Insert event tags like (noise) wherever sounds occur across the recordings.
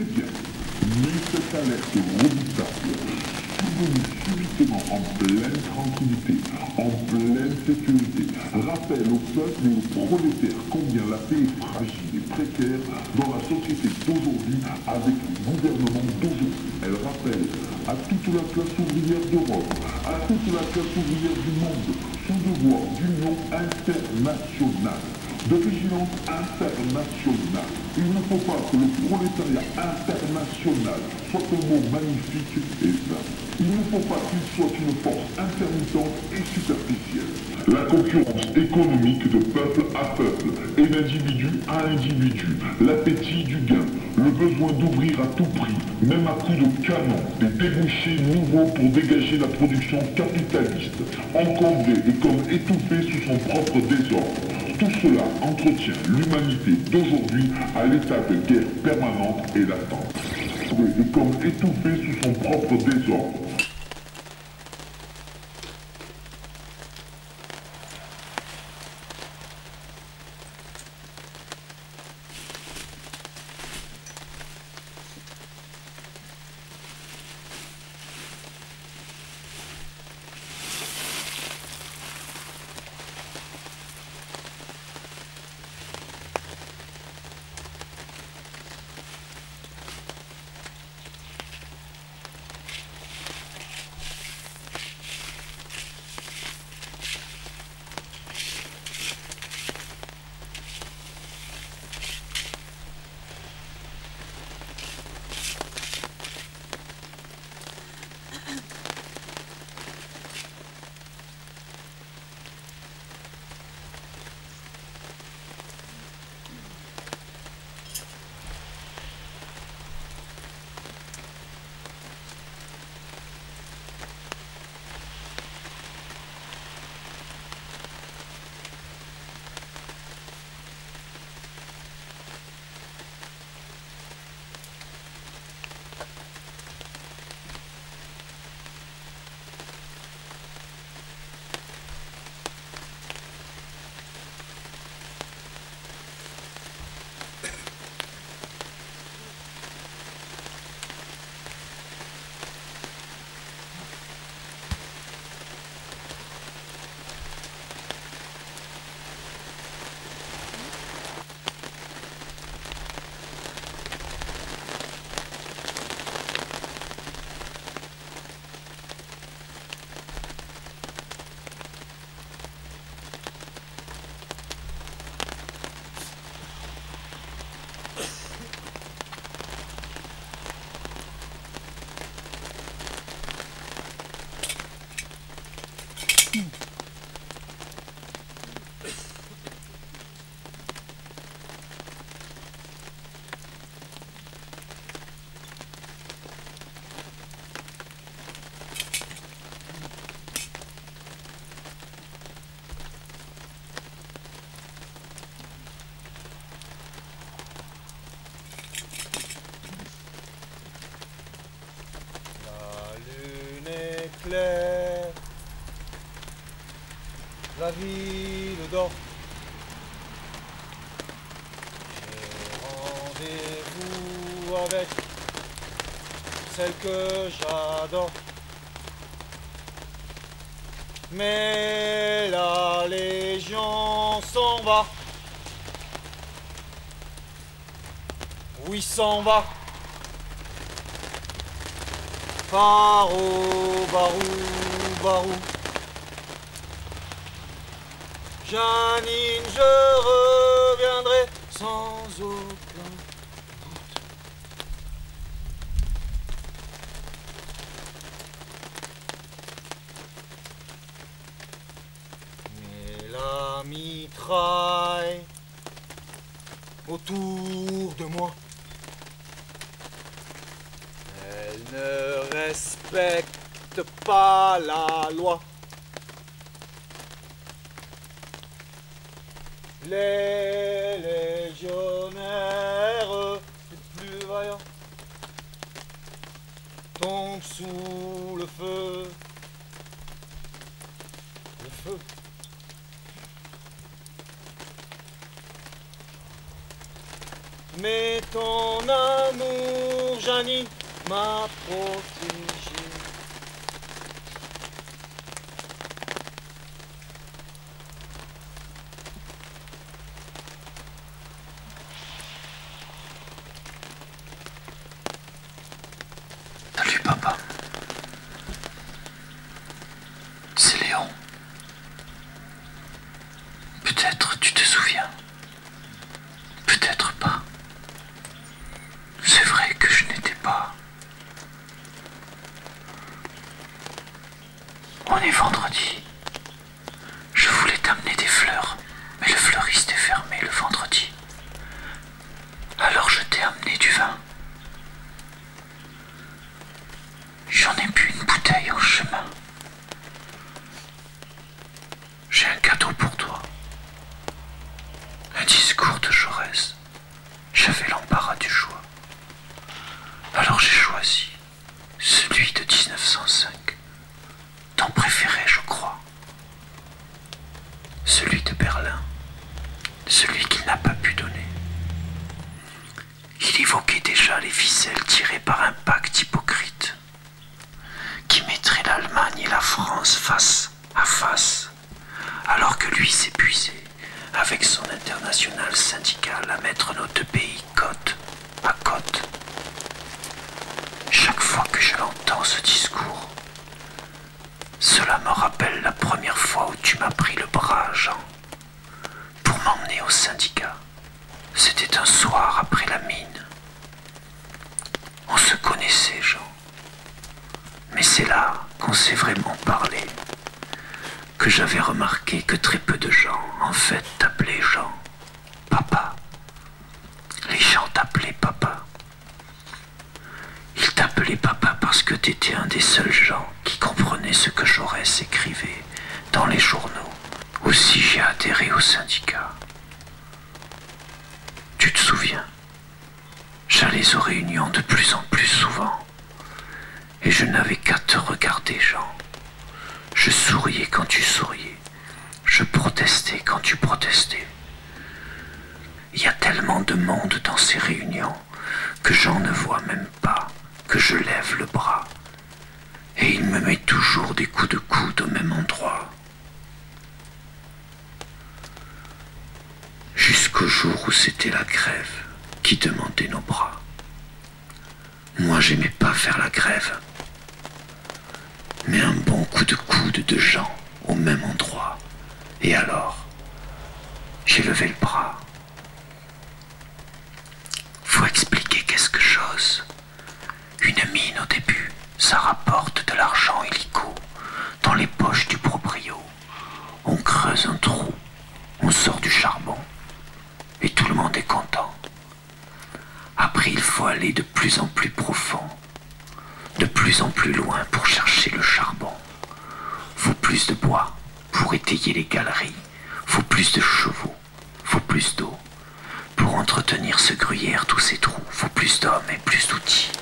c'est bien. Mais cette alerte redoutable, subitement en pleine tranquillité, en pleine sécurité, rappelle au peuple et aux prolétaires combien la paix est fragile et précaire dans la société d'aujourd'hui avec le gouvernement d'aujourd'hui. Elle rappelle à toute la classe ouvrière d'Europe, à toute la classe ouvrière du monde, son devoir d'union internationale de vigilance internationale. Il ne faut pas que le prolétariat international soit un mot magnifique et vain. Il ne faut pas qu'il soit une force intermittente et superficielle. La concurrence économique de peuple à peuple et d'individu à individu, l'appétit du gain, le besoin d'ouvrir à tout prix, même à coups de canon, des débouchés nouveaux pour dégager la production capitaliste, encombrée et comme étouffée sous son propre désordre. Tout cela entretient l'humanité d'aujourd'hui à l'état de guerre permanente et latente. Et comme étouffée sous son propre désordre. Claire, la ville. J'ai rendez-vous avec celle que j'adore. Mais la Légion s'en va. Oui, s'en va. Paro, barou, barou. Janine, je reviendrai sans aucun doute. Mais la mitraille autour de moi. Elle ne respecte pas la loi. Les légionnaires les plus vaillants tombent sous le feu. Le feu. Mais ton amour Janie m'a protégé. Salut papa. C'est Léon. Peut-être tu te souviens. Peut-être pas. C'est vrai que je n'étais pas. On est vendredi. Je voulais t'amener des fleurs, mais le fleuriste est fermé le vendredi. Alors je t'ai amené du vin. J'en ai bu une bouteille en chemin. J'ai un cadeau pour toi. Un discours de Jaurès. J'avais l'embarras du choix. Alors j'ai choisi celui de 1905. Ton préféré, je crois. Celui de Berlin. Celui qu'il n'a pas pu donner. Il évoquait déjà les ficelles tirées par un pacte hypocrite qui mettrait l'Allemagne et la France face à face, alors que lui s'épuisait avec son international syndical à mettre nos deux pays côte à côte. Chaque fois que je l'entends ce discours, cela me rappelle la première fois où tu m'as pris le bras, Jean, pour m'emmener au syndicat. C'était un soir après la mine. On se connaissait, Jean. Mais c'est là qu'on s'est vraiment parlé, que j'avais remarqué que très peu de gens, en fait, t'appelaient Jean. Papa. Les gens t'appelaient papa. Ils t'appelaient t'étais un des seuls gens qui comprenaient ce que Jaurès écrivait dans les journaux. Aussi j'ai adhéré au syndicat. Tu te souviens? J'allais aux réunions de plus en plus souvent. Et je n'avais qu'à te regarder, Jean. Je souriais quand tu souriais. Je protestais quand tu protestais. Il y a tellement de monde dans ces réunions que Jean ne voit même pas que je lève le bras. Et il me met toujours des coups de coude au même endroit. Jusqu'au jour où c'était la grève qui demandait nos bras. Moi, j'aimais pas faire la grève. Mais un bon coup de coude de Jean au même endroit. Et alors, j'ai levé le bras. Faut expliquer quelque chose. Une mine au début, ça rapporte de l'argent illico dans les poches du proprio. On creuse un trou, on sort du charbon, et tout le monde est content. Après, il faut aller de plus en plus profond, de plus en plus loin pour chercher le charbon. Faut plus de bois pour étayer les galeries, faut plus de chevaux, faut plus d'eau. Pour entretenir ce gruyère, tous ces trous, faut plus d'hommes et plus d'outils.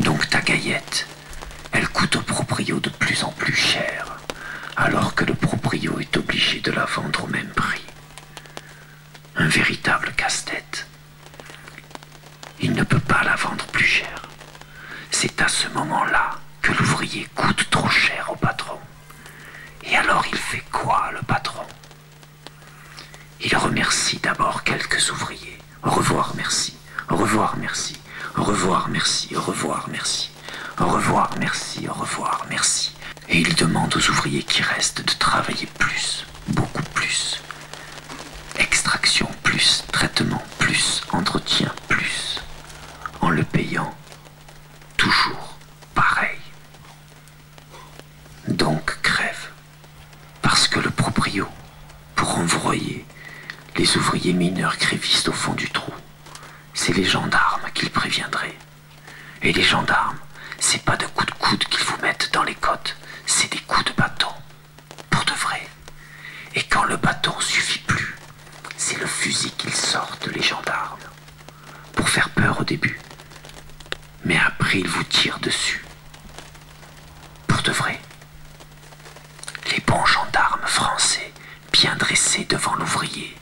Donc ta gaillette, elle coûte au proprio de plus en plus cher, alors que le proprio est obligé de la vendre au même prix. Un véritable casse-tête. Il ne peut pas la vendre plus cher. C'est à ce moment-là que l'ouvrier coûte trop cher au patron. Et alors il fait quoi, le patron? Il remercie d'abord quelques ouvriers. Revoir, merci. Au revoir, merci. Au revoir, merci. Au revoir, merci. Au revoir, merci. Au revoir, merci. Et il demande aux ouvriers qui restent de travailler plus, beaucoup plus. Extraction plus, traitement plus, entretien plus. En le payant toujours pareil. Donc crève. Parce que le proprio, pour envoyer les ouvriers mineurs grévistes au fond du trou, c'est les gendarmes qu'il préviendrait. Et les gendarmes, c'est pas de coups de coude qu'ils vous mettent dans les côtes, c'est des coups de bâton. Pour de vrai. Et quand le bâton suffit plus, c'est le fusil qu'ils sortent, les gendarmes. Pour faire peur au début. Mais après, ils vous tirent dessus. Pour de vrai. Les bons gendarmes français, bien dressés devant l'ouvrier,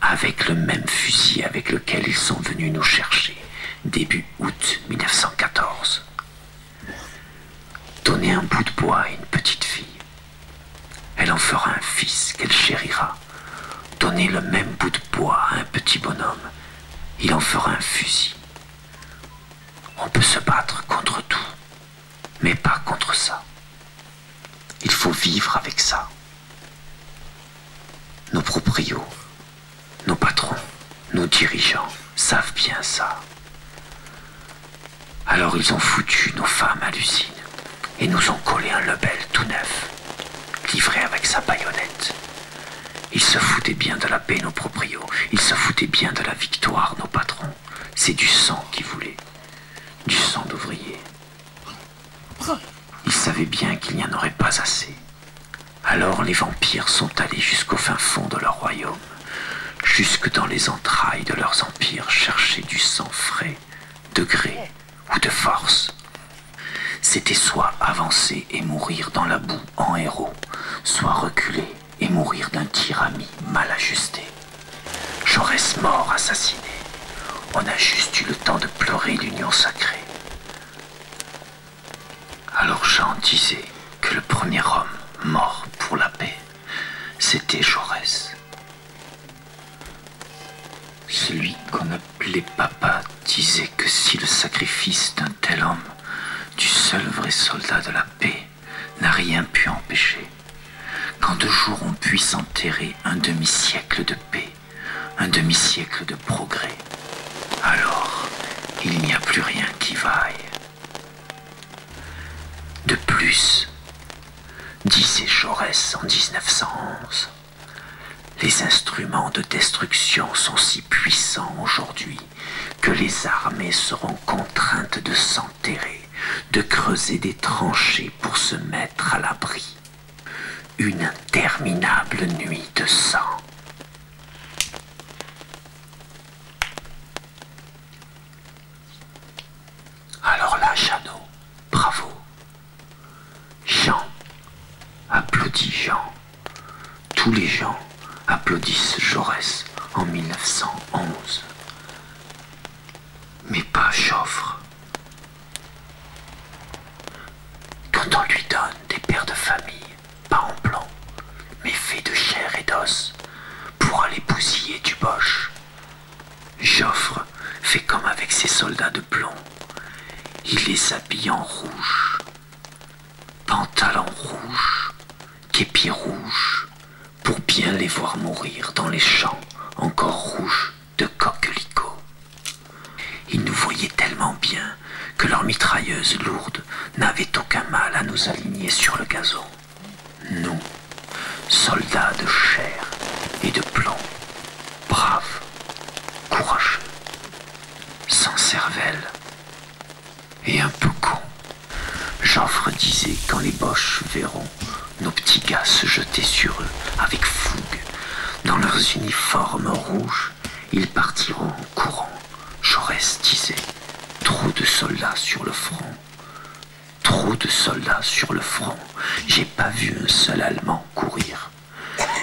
avec le même fusil avec lequel ils sont venus nous chercher, début août 1914. Donnez un bout de bois à une petite fille. Elle en fera un fils qu'elle chérira. Donnez le même bout de bois à un petit bonhomme. Il en fera un fusil. On peut se battre contre tout, mais pas contre ça. Il faut vivre avec ça. Nos proprios, nos dirigeants savent bien ça. Alors ils ont foutu nos femmes à l'usine et nous ont collé un lebel tout neuf, livré avec sa baïonnette. Ils se foutaient bien de la paix, nos proprios. Ils se foutaient bien de la victoire, nos patrons. C'est du sang qu'ils voulaient. Du sang d'ouvriers. Ils savaient bien qu'il n'y en aurait pas assez. Alors les vampires sont allés jusqu'au fin fond de leur royaume, jusque dans les entrailles de leurs empires, chercher du sang frais, de gré ou de force. C'était soit avancer et mourir dans la boue en héros, soit reculer et mourir d'un tir ami mal ajusté. Jaurès mort assassiné. On a juste eu le temps de pleurer l'union sacrée. Alors Jean disait que le premier homme mort pour la paix, c'était Jaurès. Celui qu'on appelait papa disait que si le sacrifice d'un tel homme, du seul vrai soldat de la paix, n'a rien pu empêcher, qu'en deux jours on puisse enterrer un demi-siècle de paix, un demi-siècle de progrès, alors il n'y a plus rien qui vaille. De plus, disait Jaurès en 1911, les instruments de destruction sont si puissants aujourd'hui que les armées seront contraintes de s'enterrer, de creuser des tranchées pour se mettre à l'abri. Une interminable nuit de sang. Alors là, Jeannot, bravo. Jean, applaudit Jean. Tous les gens applaudissent Jaurès en 1911. Mais pas Joffre. Quand on lui donne des pères de famille, pas en blanc, mais faits de chair et d'os, pour aller bousiller du boche, Joffre fait comme avec ses soldats de plomb. Il les habille en rouge, pantalon rouge, képi rouge, pour bien les voir mourir dans les champs encore rouges de coquelicots. Ils nous voyaient tellement bien que leurs mitrailleuses lourdes n'avaient aucun mal à nous aligner sur le gazon. Nous, soldats de chair et de plomb, braves, courageux, sans cervelle et un peu cons. Joffre disait quand les boches verront nos petits gars se jeter sur eux avec dans uniformes rouges, ils partiront en courant. Jaurès disait trop de soldats sur le front. Trop de soldats sur le front. J'ai pas vu un seul Allemand courir.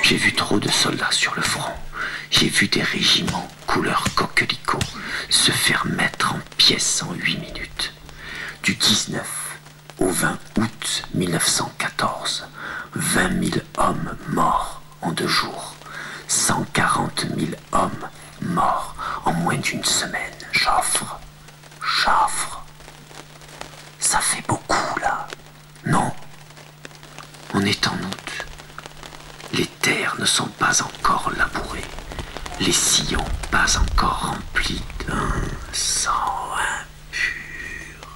J'ai vu trop de soldats sur le front. J'ai vu des régiments couleur coquelicot se faire mettre en pièces en huit minutes. Du 19 au 20 août 1914, 20 000 hommes morts en deux jours. 140 000 hommes morts en moins d'une semaine. Joffre, Joffre. Ça fait beaucoup là. Non. On est en août. Les terres ne sont pas encore labourées. Les sillons pas encore remplis d'un sang impur.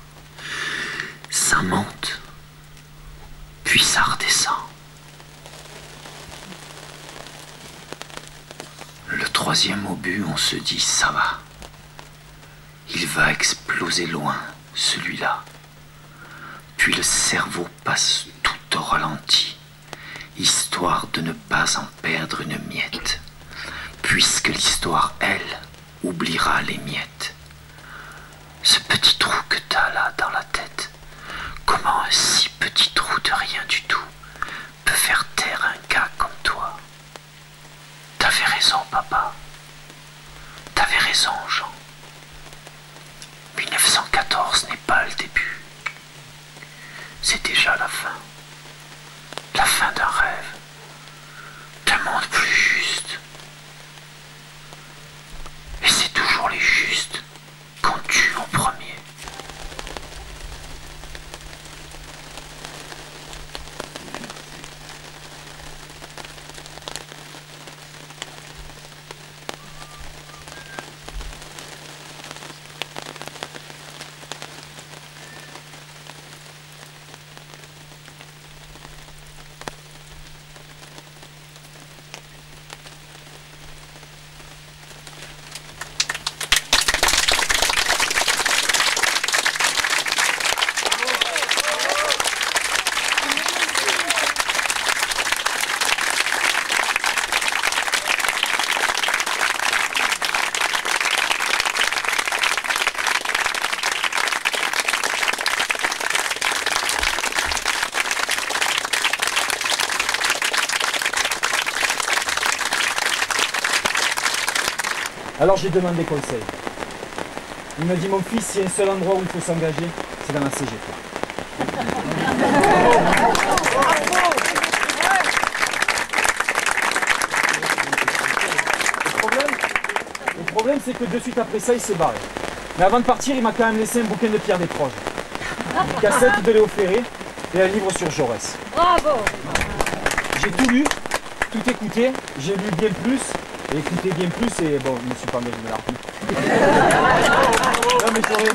Ça monte, puis ça redescend. Le troisième obus, on se dit ça va. Il va exploser loin, celui-là. Puis le cerveau passe tout au ralenti, histoire de ne pas en perdre une miette, puisque l'histoire, elle, oubliera les miettes. Ce petit trou que t'as là dans la tête, comment un si petit trou de rien du tout peut faire taire un gars comme toi? T'avais raison, papa. 1914 n'est pas le début. C'est déjà la fin. La fin d'un rêve. D'un monde plus juste. Et c'est toujours les justes Alors j'ai demandé conseil. Il m'a dit mon fils, s'il y a un seul endroit où il faut s'engager, c'est dans la CGT. Le problème, le problème, c'est que de suite après ça, il s'est barré. Mais avant de partir, il m'a quand même laissé un bouquin de Pierre Desproges. Une cassette de Léo Ferré et un livre sur Jaurès. Bravo J'ai tout lu, tout écouté, j'ai lu bien plus, et écouté bien plus, et bon, je ne suis pas engagé de l'article. (laughs) non mais j'aurais,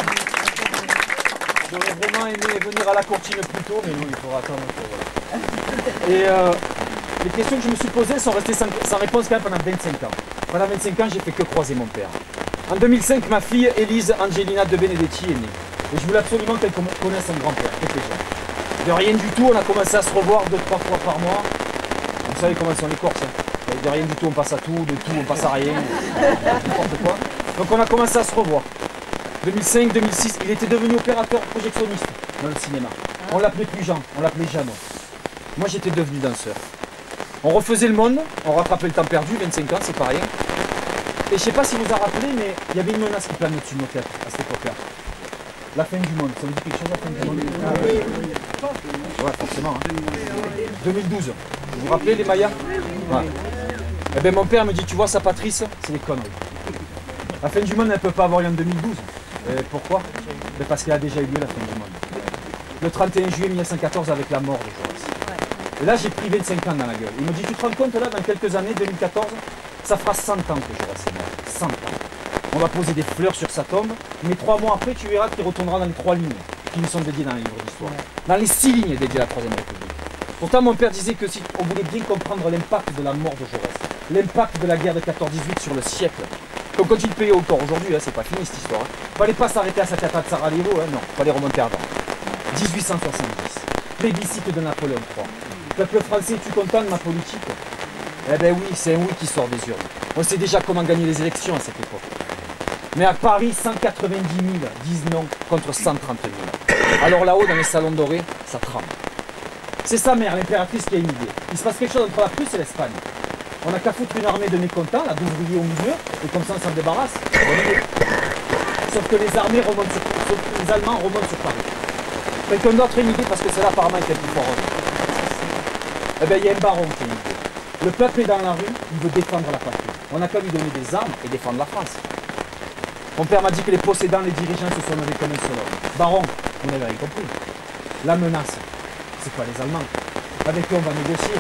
j'aurais vraiment aimé venir à la cortine plus tôt, mais non, il faudra attendre. Et euh, les questions que je me suis posées sont restées sans, sans réponse quand même pendant 25 ans. Pendant 25 ans, j'ai fait que croiser mon père. En 2005, ma fille Élise Angelina de Benedetti est née. Et je voulais absolument qu'elle con- connaisse son grand-père. De rien du tout, on a commencé à se revoir deux, trois fois par mois. Vous savez comment sont les Corses. hein. De rien du tout, on passe à tout, de tout, on passe à rien. N'importe quoi. Donc on a commencé à se revoir. 2005, 2006, il était devenu opérateur projectionniste dans le cinéma. On l'appelait plus Jean, on l'appelait Jeannot. Moi j'étais devenu danseur. On refaisait le monde, on rattrapait le temps perdu, 25 ans, c'est pas rien. Et je sais pas si vous en rappelez, mais il y avait une menace qui planait au-dessus de nos têtes à cette époque-là. La fin du monde, ça vous dit quelque chose la fin du monde? Ouais, forcément. hein. 2012. Vous vous rappelez les Mayas? Ouais. Eh ben mon père me dit, tu vois ça Patrice, c'est des conneries. La fin du monde, elle peut pas avoir lieu en 2012. Et pourquoi? Ben, Parce qu'elle a déjà eu lieu la fin du monde. Le 31 juillet 1914 avec la mort de Jaurès. Et là j'ai pris 25 ans dans la gueule. Il me dit, tu te rends compte là, dans quelques années, 2014, ça fera 100 ans que Jaurès est mort. 100 ans. On va poser des fleurs sur sa tombe, mais trois mois après, tu verras qu'il retournera dans les trois lignes qui lui sont dédiées dans les livres d'histoire. Dans les six lignes dédiées à la Troisième République. Pourtant, mon père disait que si on voulait bien comprendre l'impact de la mort de Jaurès, l'impact de la guerre de 14-18 sur le siècle, qu'on continue de payer encore aujourd'hui, hein, c'est pas fini cette histoire. Hein. Fallait pas s'arrêter à attaque de Sarajevo, hein, non, fallait remonter avant. 1870, plébiscite de Napoléon III. Peuple français, es-tu content de ma politique? Eh ben oui, c'est un oui qui sort des urnes. On sait déjà comment gagner les élections à cette époque. Mais à Paris, 190 000 disent non contre 130 000. Alors là-haut, dans les salons dorés, ça tremble. C'est sa mère, l'impératrice, qui a une idée. Il se passe quelque chose entre la Prusse et l'Espagne. On n'a qu'à foutre une armée de mécontents, là, d'ouvriers au milieu, et comme ça on s'en débarrasse. Sauf que les armées remontent sur, sauf que les Allemands remontent sur Paris. Quelqu'un d'autre a une idée parce que c'est là apparemment qui est le plus fort. Eh bien, il y a un baron qui a une. Le peuple est dans la rue, il veut défendre la patrie. On n'a qu'à lui donner des armes et défendre la France. Mon père m'a dit que les possédants, les dirigeants se sont levés comme un seul homme. Baron, vous n'avez rien compris. La menace, c'est pas les Allemands. Avec eux, on va négocier.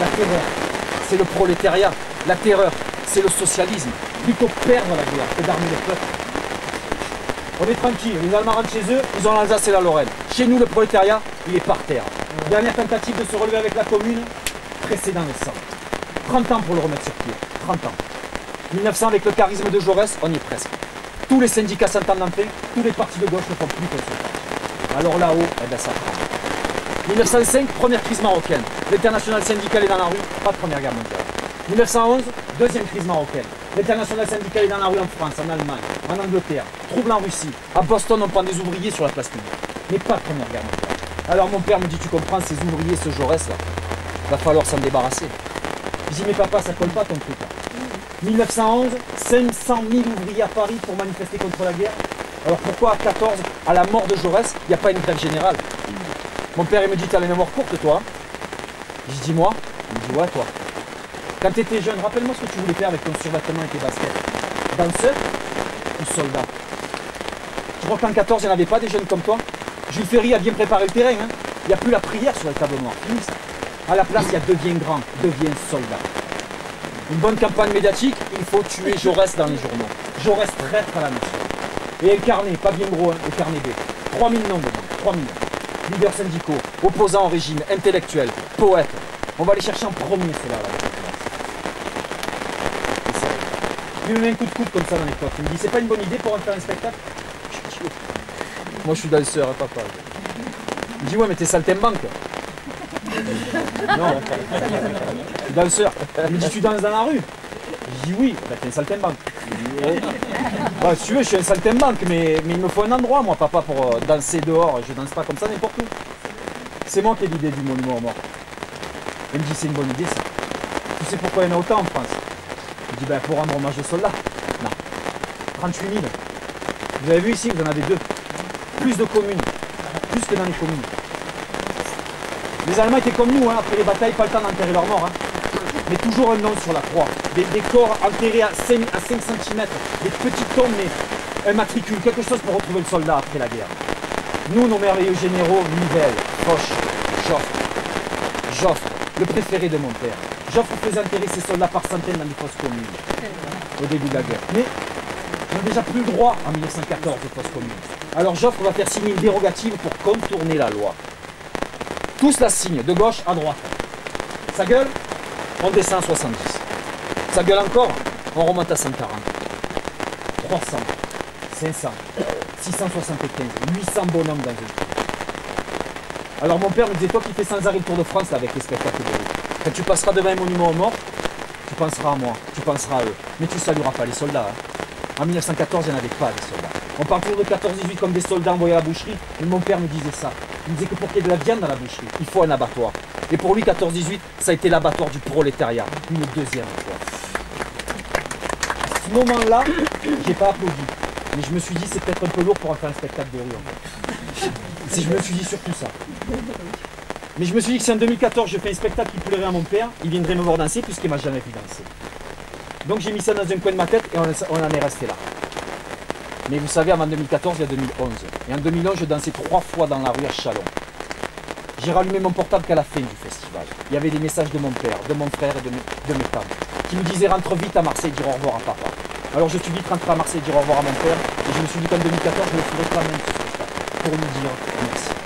La terreur, c'est le prolétariat. La terreur, c'est le socialisme. Plutôt perdre la guerre que d'armer le peuple. On est tranquille, les Allemands chez eux, ils ont l'Alsace et la Lorraine. Chez nous, le prolétariat, il est par terre. Dernière tentative de se relever avec la commune, précédent le sang. 30 ans pour le remettre sur pied. 30 ans. 1900 avec le charisme de Jaurès, on y est presque. Tous les syndicats s'entendent enfin, tous les partis de gauche ne font plus consultation. Alors là-haut, eh ben ça prend. 1905, première crise marocaine. L'international syndical est dans la rue, pas de première guerre mondiale. 1911, deuxième crise marocaine. L'international syndical est dans la rue en France, en Allemagne, en Angleterre, trouble en Russie. À Boston, on prend des ouvriers sur la place publique. Mais pas de première guerre mondiale. Alors mon père me dit, tu comprends, ces ouvriers, ce Jaurès là, va falloir s'en débarrasser. Je dis, mais papa, ça colle pas ton truc là. 1911, 500 000 ouvriers à Paris pour manifester contre la guerre. Alors pourquoi à 14, à la mort de Jaurès, il n'y a pas une grève générale? Mon père, il me dit, t'as la mémoire courte, toi Je dis, moi? Il me dit, ouais, toi. Quand tu étais jeune, rappelle-moi ce que tu voulais faire avec ton survêtement et tes baskets. Danseur ou soldat? Je crois qu'en 14, il n'y en avait pas des jeunes comme toi? Jules Ferry a bien préparé le terrain. Hein il n'y a plus la prière sur noirs. Fini ça. À la place, il y a deviens grand, deviens soldat. Une bonne campagne médiatique, il faut tuer Jaurès dans les journaux. Jaurès traître à la nation. Et incarné, pas bien gros, hein, incarné B. 3000 noms dedans, 3000. Leaders syndicaux, opposants au régime, intellectuels, poètes. On va les chercher en premier, ceux-là. Là, il me met un coup de coupe comme ça dans les portes. Il me dit, c'est pas une bonne idée pour en faire un spectacle? (laughs) Moi, je suis danseur, hein, papa. Il me dit, ouais, mais t'es saltimbanque. Non, je suis danseur. Il me dit, tu danses dans la rue? Je dis, oui, bah, t'es un saltimbanque. Bah, si tu veux, je suis un saltimbanque, mais, mais il me faut un endroit, moi, papa, pour euh, danser dehors. Je danse pas comme ça n'importe où. C'est moi qui ai l'idée du monument aux morts. Il me dit, c'est une bonne idée, ça. Tu sais pourquoi il y en a autant en France? Je dis, ben, pour rendre hommage aux soldats. Non. 38 000. Vous avez vu ici, vous en avez deux. Plus de communes. Plus que dans les communes. Les Allemands étaient comme nous, hein, après les batailles, pas le temps d'enterrer leurs morts. hein. Mais toujours un nom sur la croix. Des, corps enterrés à 5, à 5 cm. Des petites tombes, mais un matricule, quelque chose pour retrouver le soldat après la guerre. Nous, nos merveilleux généraux, Nivelle, Foch, Joffre. Joffre, le préféré de mon père. Joffre faisait enterrer ses soldats par centaines dans des fosses communes au début de la guerre. Mais on n'a déjà plus le droit en 1914 de fosses communes. Alors Joffre va faire signer une dérogative pour contourner la loi. Tous la signent, de gauche à droite. Ça gueule On descend à 70. Ça gueule encore On remonte à 140. 300, 500, 675, 800 bonhommes dans une alors mon père me disait, toi qui fais sans arrêt le Tour de France avec les spectacles de rue, quand tu passeras devant un monument aux morts, tu penseras à moi, tu penseras à eux. Mais tu salueras pas les soldats. hein. En 1914, il n'y en avait pas des soldats. On parle toujours de 14-18 comme des soldats envoyés à la boucherie. Mais mon père me disait ça. Il me disait que pour qu'il y ait de la viande dans la boucherie, il faut un abattoir. Et pour lui, 14-18, ça a été l'abattoir du prolétariat. Une deuxième fois. À ce moment-là, j'ai pas applaudi. Mais je me suis dit, c'est peut-être un peu lourd pour en faire un spectacle de rue. En fait. Je me suis dit surtout ça. Mais je me suis dit que si en 2014 je fais un spectacle qui plairait à mon père, il viendrait me voir danser puisqu'il m'a jamais vu danser. Donc j'ai mis ça dans un coin de ma tête et on, on en est resté là. Mais vous savez, avant 2014, il y a 2011. Et en 2011, je dansais trois fois dans la rue à Chalon. J'ai rallumé mon portable qu'à la fin du festival. Il y avait des messages de mon père, de mon frère et de mes, de qui me disaient rentre vite à Marseille, dire au revoir à papa. Alors je suis vite rentré à Marseille, dire au revoir à mon père et je me suis dit qu'en 2014, je le ferai quand même pour lui dire merci.